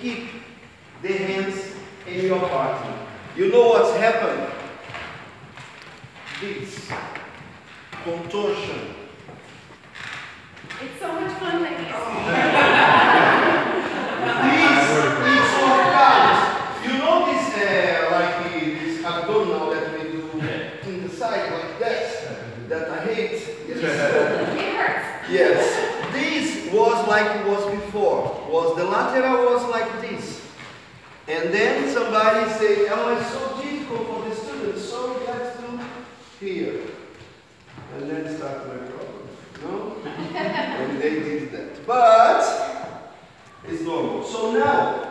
keep the hands in your partner. You know what's happened? This contortion. It's so much fun that he's This is all about. You know this, uh, like the- this abdominal that we do in the side like that, that I hate. Yes. It hurts. yes. This was like it was before. Was the lateral was like this, and then somebody say, "Oh, it's so difficult for the students, so let's do here," and then start my problem. No, and they did that, but it's normal. So now